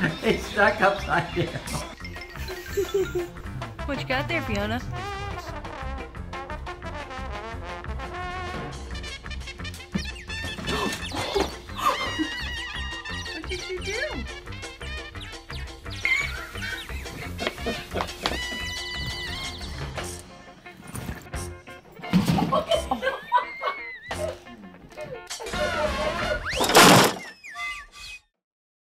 it's stuck upside down. what you got there, Fiona? what did you do?